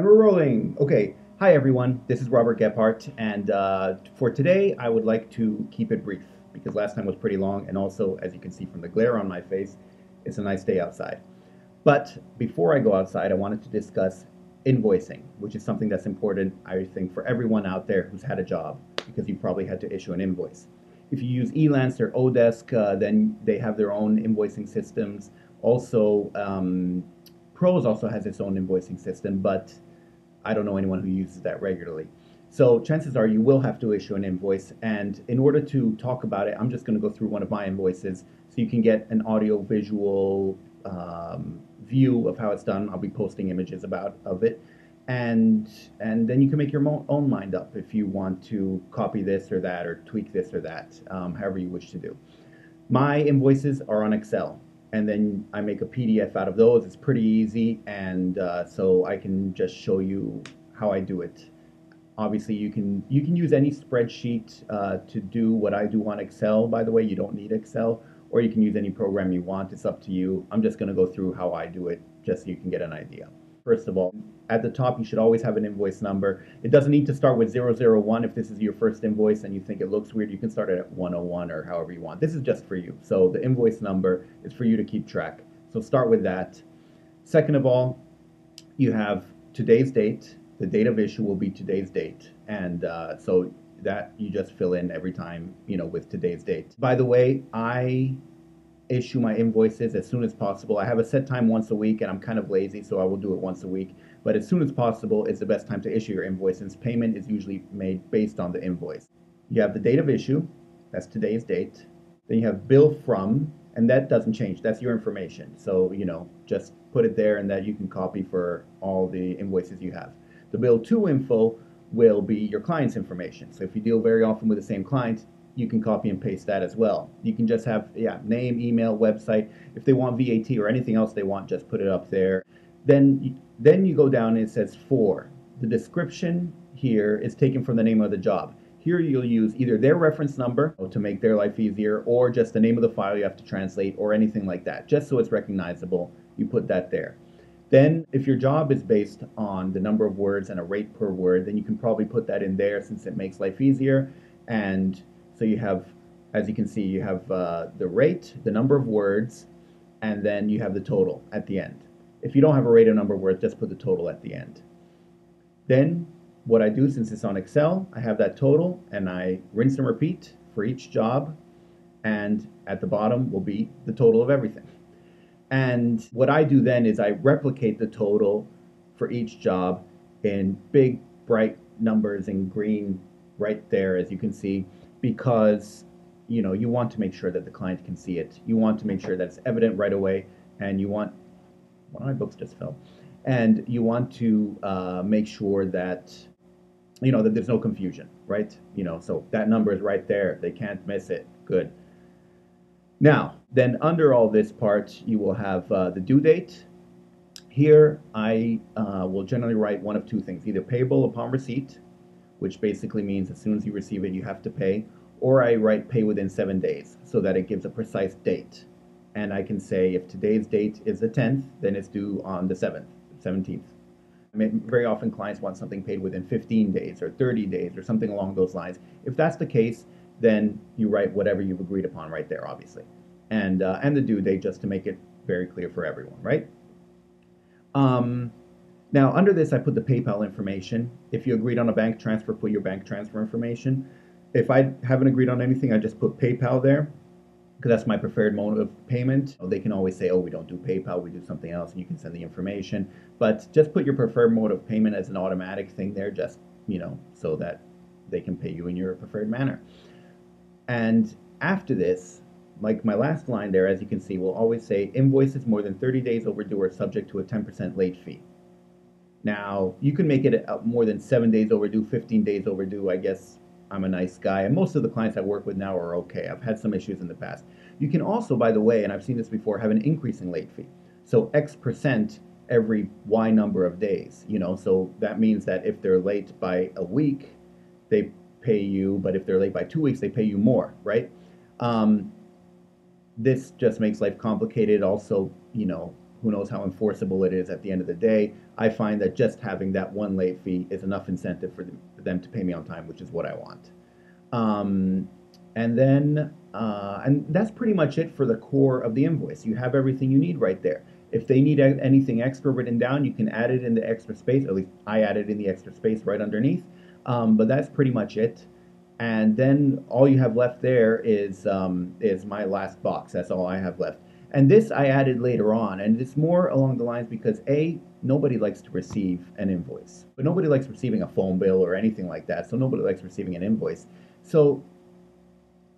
And we're rolling. Okay. Hi, everyone. This is Robert Gebhardt. And uh, for today, I would like to keep it brief because last time was pretty long. And also, as you can see from the glare on my face, it's a nice day outside. But before I go outside, I wanted to discuss invoicing, which is something that's important, I think, for everyone out there who's had a job because you probably had to issue an invoice. If you use Elance or Odesk, uh, then they have their own invoicing systems. Also, um, ProZ also has its own invoicing system, but I don't know anyone who uses that regularly. So chances are you will have to issue an invoice. And in order to talk about it, I'm just going to go through one of my invoices so you can get an audio visual um, view of how it's done. I'll be posting images about of it. And, and then you can make your own mind up if you want to copy this or that or tweak this or that, um, however you wish to do. My invoices are on Excel and then I make a PDF out of those. It's pretty easy, and uh, so I can just show you how I do it. Obviously, you can you can use any spreadsheet uh, to do what I do on Excel. By the way, you don't need Excel, or you can use any program you want. It's up to you. I'm just going to go through how I do it, just so you can get an idea. First of all, at the top, you should always have an invoice number. It doesn't need to start with 001 if this is your first invoice and you think it looks weird. You can start it at 101 or however you want. This is just for you. So the invoice number is for you to keep track. So start with that. Second of all, you have today's date. The date of issue will be today's date. And uh, so that you just fill in every time, you know, with today's date. By the way, I issue my invoices as soon as possible. I have a set time once a week, and I'm kind of lazy, so I will do it once a week. But as soon as possible is the best time to issue your invoice, since payment is usually made based on the invoice. You have the date of issue, that's today's date. Then you have bill from, and that doesn't change. That's your information. So, you know, just put it there and that you can copy for all the invoices you have. The bill to info will be your client's information. So if you deal very often with the same client, you can copy and paste that as well. You can just have, yeah, name, email, website. If they want VAT or anything else they want, just put it up there. Then, then you go down and it says for. The description here is taken from the name of the job. Here you'll use either their reference number to make their life easier or just the name of the file you have to translate or anything like that. Just so it's recognizable, you put that there. Then if your job is based on the number of words and a rate per word, then you can probably put that in there since it makes life easier. And so you have, as you can see, you have uh, the rate, the number of words, and then you have the total at the end. If you don't have a rate or number of words, just put the total at the end. Then what I do, since it's on Excel, I have that total and I rinse and repeat for each job. And at the bottom will be the total of everything. And what I do then is I replicate the total for each job in big, bright numbers in green right there, as you can see because you know you want to make sure that the client can see it. You want to make sure that it's evident right away, and you want one of my books just fell, and you want to uh, make sure that you know that there's no confusion, right? You know, so that number is right there. They can't miss it. Good. Now, then under all this part, you will have uh, the due date. Here, I uh, will generally write one of two things, either payable upon receipt, which basically means as soon as you receive it, you have to pay, or I write pay within seven days so that it gives a precise date. And I can say if today's date is the 10th, then it's due on the 7th, 17th. I mean, very often clients want something paid within 15 days or 30 days or something along those lines. If that's the case, then you write whatever you've agreed upon right there, obviously. And, uh, and the due date just to make it very clear for everyone, right? Um, now, under this, I put the PayPal information. If you agreed on a bank transfer, put your bank transfer information. If I haven't agreed on anything, I just put PayPal there because that's my preferred mode of payment. They can always say, oh, we don't do PayPal, we do something else, and you can send the information. But just put your preferred mode of payment as an automatic thing there, just, you know, so that they can pay you in your preferred manner. And after this, like my last line there, as you can see, will always say invoices more than 30 days overdue are subject to a 10% late fee. Now, you can make it more than seven days overdue, 15 days overdue. I guess I'm a nice guy. And most of the clients I work with now are okay. I've had some issues in the past. You can also, by the way, and I've seen this before, have an increasing late fee. So X percent every Y number of days, you know, so that means that if they're late by a week, they pay you, but if they're late by two weeks, they pay you more, right? Um, this just makes life complicated. Also, you know, who knows how enforceable it is at the end of the day. I find that just having that one late fee is enough incentive for them, to pay me on time, which is what I want. Um, and then, uh, and that's pretty much it for the core of the invoice. You have everything you need right there. If they need anything extra written down, you can add it in the extra space. At least I added in the extra space right underneath. Um, but that's pretty much it. And then all you have left there is um, is my last box. That's all I have left. And this I added later on, and it's more along the lines because a nobody likes to receive an invoice, but nobody likes receiving a phone bill or anything like that. So nobody likes receiving an invoice. So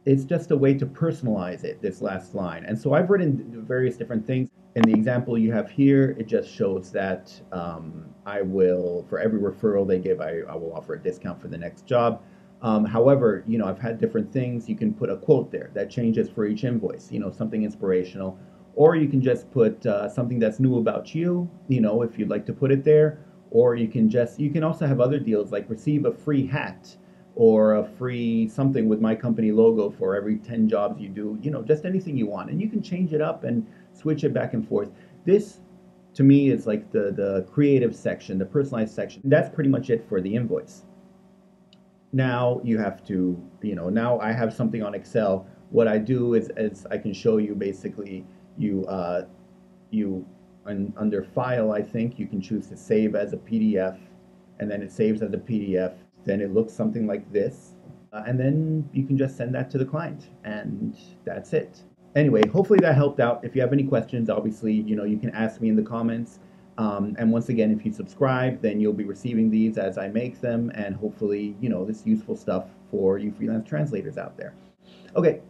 it's just a way to personalize it, this last line. And so I've written various different things. In the example you have here, it just shows that um, I will, for every referral they give, I, I, will offer a discount for the next job. Um, however, you know, I've had different things. You can put a quote there that changes for each invoice, you know, something inspirational. Or you can just put uh, something that's new about you, you know, if you'd like to put it there. Or you can just, you can also have other deals like receive a free hat or a free something with my company logo for every 10 jobs you do, you know, just anything you want. And you can change it up and switch it back and forth. This, to me, is like the, the creative section, the personalized section. That's pretty much it for the invoice. Now you have to, you know, now I have something on Excel. What I do is, is I can show you basically, you, uh, you, under File, I think, you can choose to save as a PDF, and then it saves as a PDF then it looks something like this. Uh, and then you can just send that to the client and that's it. Anyway, hopefully that helped out. If you have any questions, obviously, you know, you can ask me in the comments. Um, and once again, if you subscribe, then you'll be receiving these as I make them and hopefully, you know, this useful stuff for you freelance translators out there. Okay,